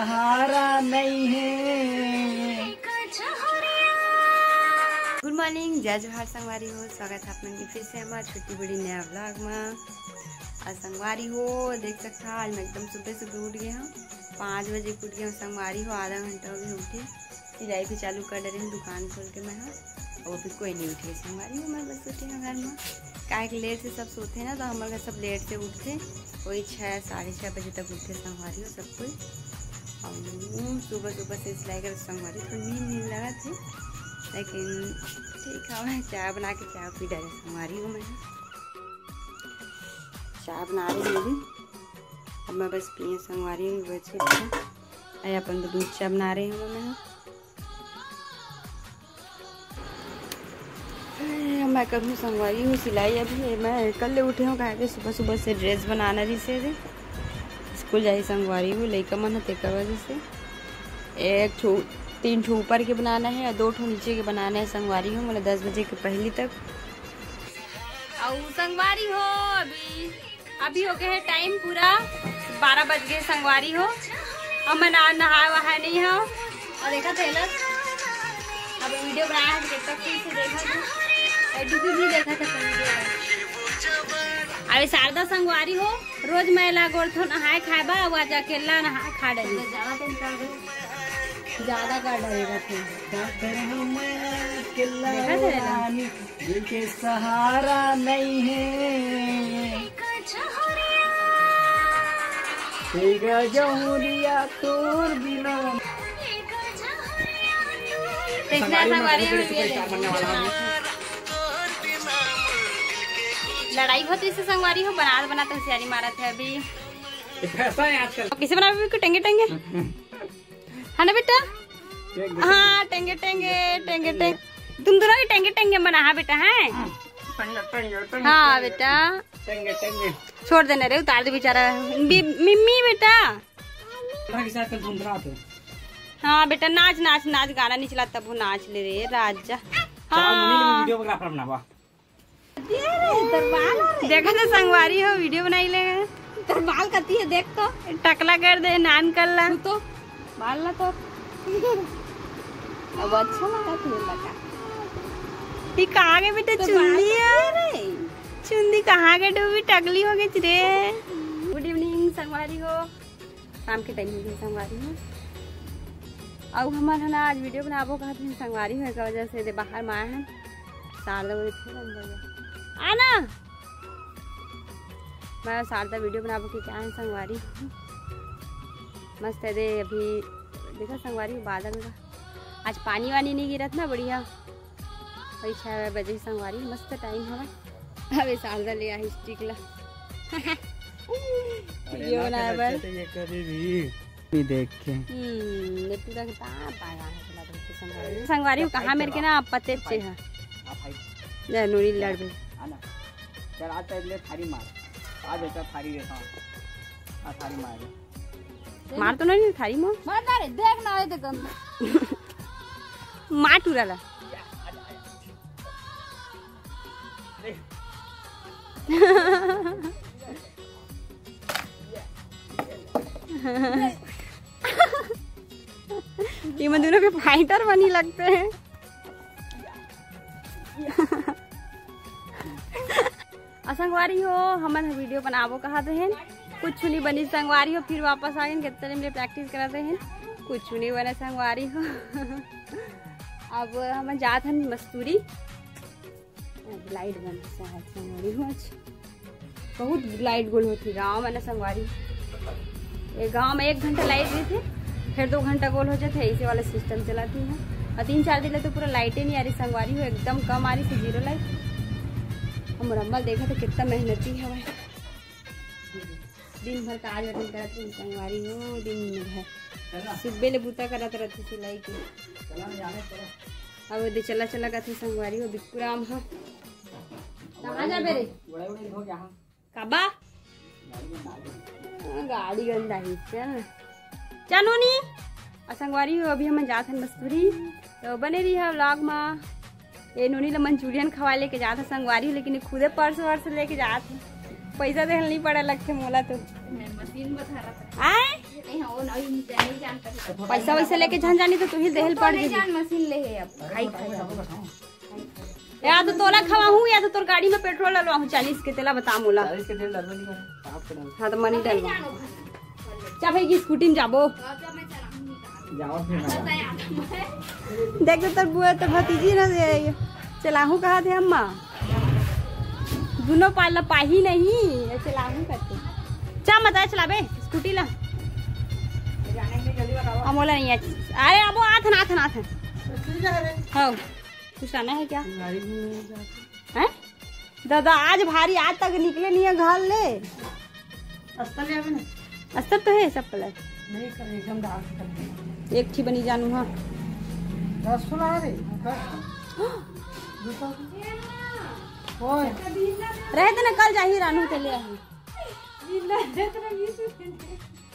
सहारा नहीं है। Good morning जय जोहार संगवारी हो, स्वागत है आपने फिर से हमारा छोटी बड़ी नया ब्लॉग में। आज संगवारी हो, देख सकता आज मैं एकदम सुबह सुबह उठ गया हूँ। पाँच बजे उठ गया हूँ, संगवारी हो, आधा घंटा हो गया उठे। सिलाई भी चालू कर रही हूँ, दुकान खोल के मैं हाँ। और फिर कोई नहीं उठी संगवारी हो, मैं बस उठी हूँ घर में। काहे कि लेट से सब सोते ना तो हमारे घर सब लेट से उठते, कोई छः, साढ़े छः बजे तक उठते संगवारी हो, सब कोई। सुबह सुबह से सिलाई कर संगवारी थोड़ी नींद नहीं लगा थे, लेकिन ठीक है मैं चाय बना के चाय पी डाले हमारी हूँ मैं। चाय बना रही हूँ अब मैं बस पिए संगवारी हूँ, बच्चे अरे, अपन तो दूध चाय बना रही हूँ मैं मैं कभी संगवारी हूँ, सिलाई अभी मैं कल उठे हूँ, कहा सुबह सुबह से ड्रेस बनाना रही से स्कूल जाई संगवारी हूँ, लड़का मन है तेकर वजह से। एक ठो तीन ठो ऊपर के बनाना है और दो ठो नीचे के बनाना है संगवारी हो मतलब दस बजे के पहली तक। और संगवारी हो, अभी अभी हो गया है टाइम पूरा। बारह बज गए संगवारी हो। और मैं नहा वहा नहीं हो। और देखा टेलर अब वीडियो बनाया है फिर से देखा था। देखा था अभी शारदा संगवारी हो। रोज मैला गोड़ थो नहाए खाए बा अब आज अकेला नहा खा डरी। ज़्यादा कर डरेगा फिर के सहारा नहीं है। तोर बिना। देखना संगवारी लड़ाई होती इससे संगवारी हो बना बनाते होशियारी मारा थे अभी। पैसा है आजकल। किसे बना भी टेंगे टेंगे? है ना बेटा? हाँ टेंगे। टेंगे टेंगे टेंगे तुम दोनों भी टेंगे टेंगे बना हाँ बेटा है? हाँ। बेटा। टेंगे टेंगे। छोड़ देना रे उतार दे बेचारा। मिम्मी बेटा। हाँ बेटा नाच नाच नाच गाना नहीं चला तब वो नाच ले रे राजा। हाँ। हाँ वीडियोग्राफर बनावा देखा तो संगवारी हो वीडियो बनाई ले। तेरे बाल कती है देख तो। टकला कर दे नान कर ला। तो बाल ला तो। अब अच्छा लगा तुझे लगा। ये कहाँ गए बेटे? चुंदी अरे चुंदी कहाँ गए डूबी टकली हो गई रे गुड इवनिंग संगवारी हो। शाम के टाइम में संगवारी हो। अब हमारा ना आज वीडियो बनाबो। कहते हैं संगवारी हो के वजह से बाहर में आए हैं शारदा बोले थे आना। मैं शारदा वीडियो बनाबो के क्या है संगवारी? मस्त है दे अभी देखो संगवारी बादल का। आज पानी वानी नहीं गिरत ना बढ़िया। वही छः बजे संगवारी मस्त टाइम हवा अबे शारदा ले आई स्टिक ला। वीडियो बनाए बर ये करी भी? देख। के हम्म ये पूरा है तो संगवारी? कहाँ मेरे के ना पते चे है। नूरी लड़ आना चल आज पहले थारी मार। आज ऐसा थारी थारी मार मार तो नहीं थारी मार। देख ना आए तो मार टूराला ये मैं दोनों के फाइटर बनी लगते हैं। संगवारी हो हमारे वीडियो बनाबो कहा हैं कुछ नहीं बनी संगवारी हो, फिर वापस आ गए कितने में प्रैक्टिस कराते हैं कुछ नहीं बने संगवारी हो। अब हम जात हन मस्तूरी। लाइट बन संगवारी हो बहुत लाइट गोल होती गाँव में ना संगवारी। ये गाँव में एक घंटा लाइट नहीं थे, फिर दो घंटा गोल हो जाते ऐसे वाला सिस्टम चलाती है। और तीन चार दिन तो पूरा लाइटें नहीं आ रही, संगवारी हो, एकदम कम आ रही थी ज़ीरो लाइट हम मुरम्मल देखा तो कितना मेहनती है भाई। दिन भर काज वतन करत रही संगवारी हो दिन भर सुबह ले बूता करत रहती सिलाई की। अब दे चला चला करते संगवारी हो बिकुराम हो। कहाँ जा रे काबा? हाँ, गाड़ी गंदा ही चल चलो नी और संगवारी हो अभी हम जात हन मस्तूरी। तो बने रही है व्लॉग में। ये नूनी ला मंचूरियन खवा लेके जात है संगवारी लेकिन खुदे पर्स वर्स लेके जात है। पैसा देहल नहीं पड़े लगते मोला तो। मशीन बता रहा आए? नहीं वो नहीं नहीं जानता है। पैसा वैसा लेके जहाँ जानी तो तू ही देहल तो पड़ मशीन ले है अब। खाई खाई या तो तोला खवा हूँ या तो तोर गाड़ी में पेट्रोल डलवा हूँ चालीस के तेला बता मोला। हाँ। तो मनी डलवा की स्कूटी में जाबो। फिर ना। देख तो बुआ तो भतीजी ना दे चलाहू कहा थे अम्मा? दोनों पाला पाही नहीं। चलाहू करते। चा मत आए चलाबे स्कूटी ला। अमोला नहीं है। अरे अब आथन आथन आथन हाँ। कुछ आना है क्या? हैं? दादा आज भारी आज तक निकले नहीं है घर ले। अस्तर तो है सब पलट एक थी बनी जानू हाँ। रह? देना कल जाही रानू के ले आई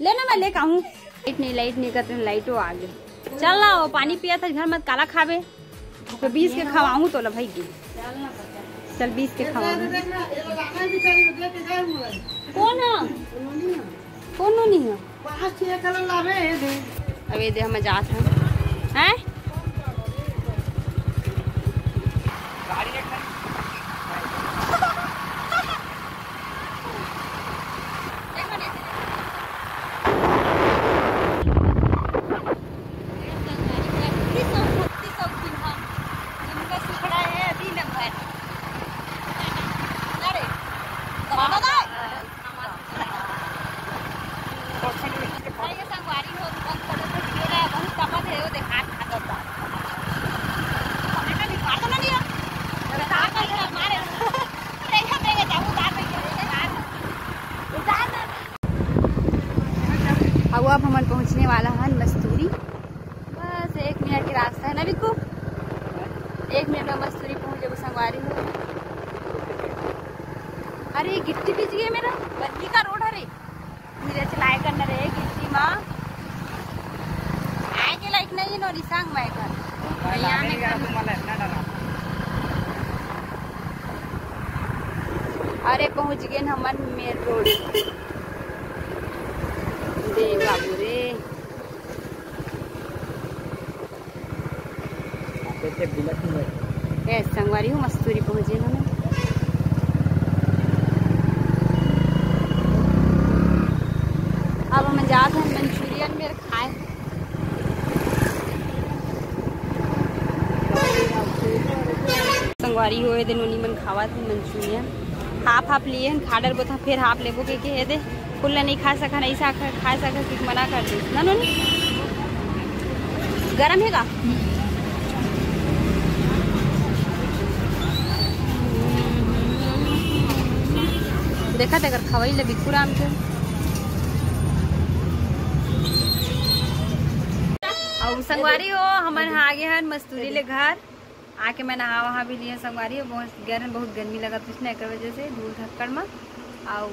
लेना मैं लेकर आऊँ। लाइट नहीं लाइट नहीं करते लाइटो आ गई चल ना वो पानी पिया था घर मत काला खावे। तो बीस के खवाऊँ तो भाई की चल बीस के खवाऊँ कौन है? कौन नहीं है। अब ये दे हम जात हैं। हैं अब अब हम पहुँचने वाला है मस्तूरी बस एक मिनट के रास्ता है ना बिक्कू एक मिनट में मस्तूरी पहुँच जाओ संगवारी हो अरे ये गिट्टी बिछ गई मेरा बल्ली का रोड है रे धीरे चलाए करना रे गिट्टी माँ आए के लाइक नहीं नो रिसांग मैं कर यहाँ में कर तुम्हाला इतना डरा अरे पहुँच गए न हमन मेन रोड। दे बाबू रे। है संगवारी हूँ मस्तूरी पहुँचे ना मैं अब हम जात हैं मंचूरियन में खाए संगवारी होए दिन उन्हीं मन खावा थे मंचूरियन हाफ़ हाफ़ लिए हैं, खाडर बोथा, फिर हाफ़ लेबो के के दे। कुल्ला नहीं खा सका, नहीं सा खा सका कि मना कर दे। ना नोनी? गरम है का? देखा ते अगर खवाई ले बिल्कुल आम के। और संगवारी हो, हमारे आगे हैं मस्तूरी ले घर। आके मैं नहा वहा भी लिए संगवारी बहुत गर्म बहुत गर्मी लगा पिछले एक वजह से धूल धक्कड़ में। और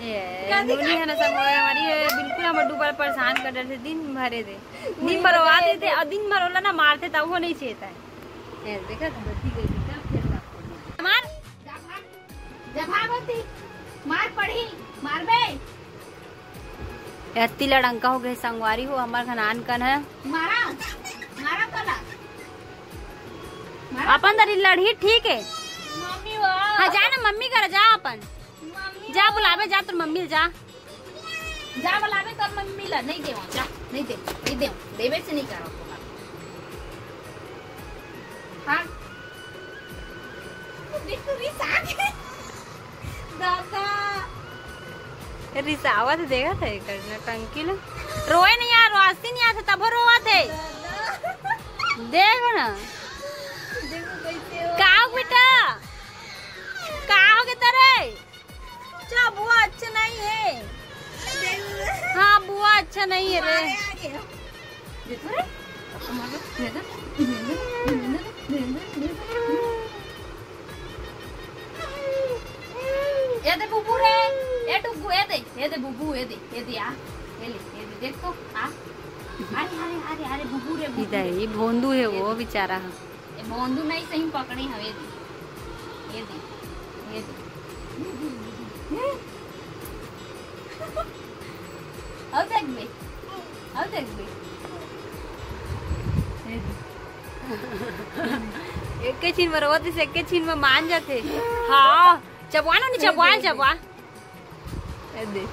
ये है ना हमारी बिल्कुल हम डूबल परेशान कर रहे थे दिन भरे दे। दिन आते थे और दिन भर होला ना मारते तब वो नहीं चेता है। देखा था मार। मार पड़ी मार बे। लड़ंका हो गए संगवारी हो हमार खनान कन है। मारा। अपन दरी लड़ी ठीक है? मम्मी हाँ जा ना मम्मी कर जा अपन। जा बुलावे जा तो मम्मी जा। जा बोलावे तो मम्मी ला। नहीं देवा जा। नहीं दे नहीं दे। देवे से नहीं करो हाँ। रिसावत देखा थे करना टंकी लो। रोए नहीं यार रोआसी नहीं आते तब रोआ थे देख ना। बुबू ये दे ये दे आ ये ले ये दे देख तो आ अरे अरे अरे अरे बुबू रे बुबू इधर ही भोंदू है वो बेचारा ये बोंदू नहीं सही पकड़ी हवे दे ये दे ये दे अब देख बे अब देख बे एक के छीन में से एक के छीन में मान जाते हाँ चबवा ना नहीं चबवा चबवा दे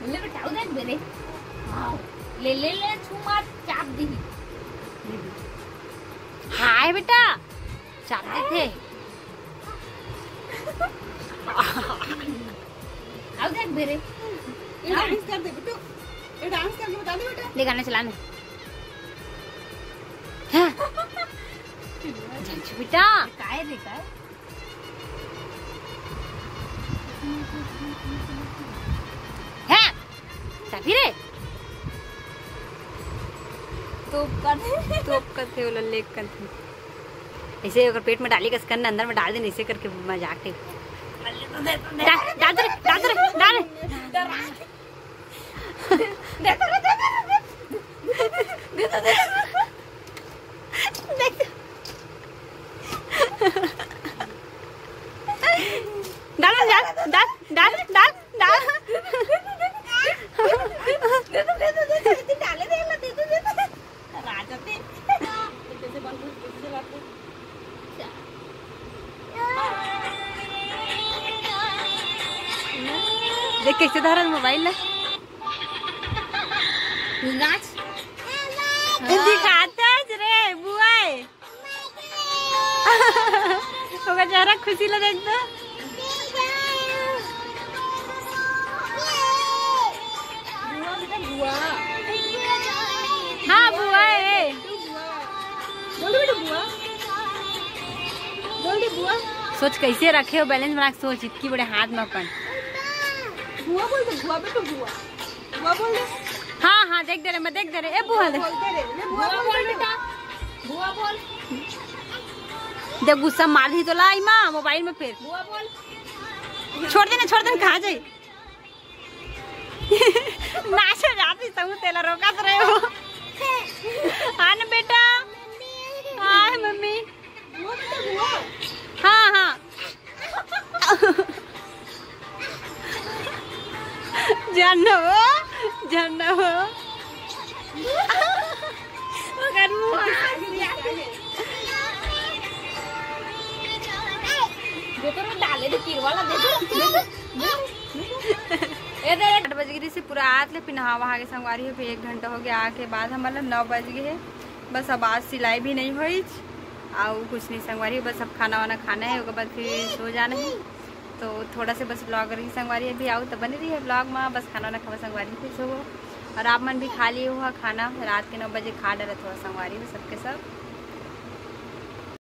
મને તો ઠાવ જાય બેરે લે લે લે ये डांस कर दे बेटू। ये डांस करके बता दे बेटा। ले गाना चलाने। हाँ। बेटा। काय रे काय? है तभी रे तोप कर तोप करते करते ऐसे अगर पेट में डाली कस करना अंदर में डाल देना ऐसे करके मज़ाक डाल डाल डाल डाल देख कैसे धारण मोबाइल दिखाता रे बुआए होगा चेहरा खुशी लगे एकदम तो। हाँ बुआ। है सोच कैसे रखे हो बैलेंस बना सोच इतनी बड़े हाथ में अपन। बुआ बोल दे बुआ बेटा बुआ। बुआ बोल दे। हाँ हाँ देख दे रहे मैं देख दे रहे ए बुआ दे। रे बुआ बोल बेटा। बुआ बोल। जब गुस्सा मार दी तो लाई माँ मोबाइल में फिर। बुआ बोल। छोड़ देना छोड़ देना खा जाए नाच हो जाती सब तेला रोका तो पूरा आत ले वहा के संगवारी हो, फिर एक घंटा हो गया, आके बाद हमारा नौ बज गए बस अब आज सिलाई भी नहीं हुई और कुछ नहीं संगवारी, बस अब खाना वाना खाना है, उसके बाद फिर सो जाना है। तो थोड़ा से बस ब्लॉग की संगवारी, अभी आओ तो बनी रही है ब्लॉग में, बस खाना वाना खावा संगवारी फिर सो और आप मन भी खा लिए हुआ खाना, रात के नौ बजे खा डरे थोड़ा संगवारी हो सबके सब।